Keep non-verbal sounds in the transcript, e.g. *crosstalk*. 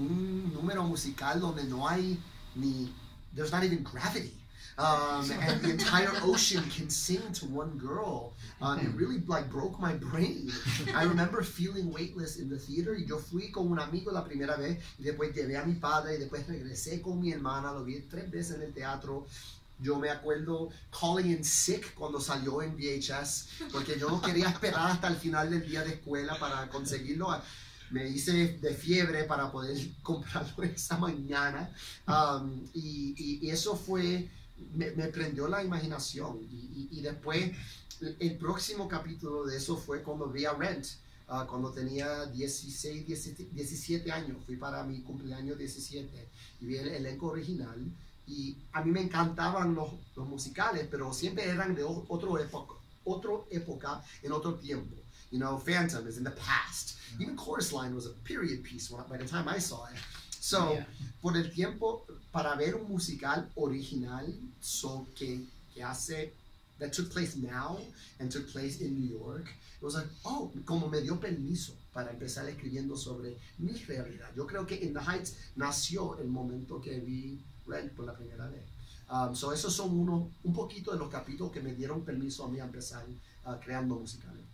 un número musical donde no hay ni, there's not even gravity. Um, and the entire ocean can sing to one girl. Um, it really like broke my brain. I remember feeling weightless in the theater y yo fui con un amigo la primera vez y después llevé a mi padre y después regresé con mi hermana, lo vi tres veces en el teatro. Yo me acuerdo calling in sick cuando salió en VHS porque yo no quería esperar hasta el final del día de escuela para conseguirlo me hice de fiebre para poder *laughs* comprarlo esa mañana. Um, y, eso fue me, prendió la imaginación. Y, y, después, el próximo capítulo de eso fue cuando vi a Rent, uh, cuando tenía 16, 17, 17, años. Fui para mi cumpleaños 17 y vi el elenco original. Y a mí me encantaban los, los musicales, pero siempre eran de otro época, otro época en otro tiempo. You know, Phantom is in the past. Even Chorus Line was a period piece when, by the time I saw it. So, yeah. por el tiempo, para ver un musical original, so que, que hace, that took place now and took place in New York, it was like, oh, como me dio permiso para empezar escribiendo sobre mi realidad. Yo creo que In the Heights nació el momento que vi Rent por la primera vez. Um, so esos son uno, un poquito de los capítulos que me dieron permiso a mí a empezar uh, creando musicales.